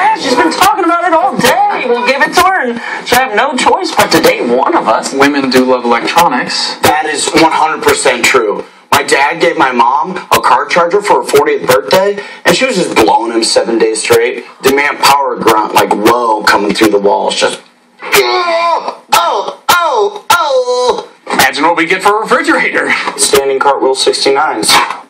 Yeah, she's been talking about it all day. We'll give it to her, and she'll have no choice but to date one of us. Women do love electronics. That is 100% true. My dad gave my mom a car charger for her 40th birthday, and she was just blowing him seven days straight. Demand power grunt like whoa coming through the walls, just oh, oh, oh, oh. Imagine what we get for a refrigerator. Standing cartwheel 69s.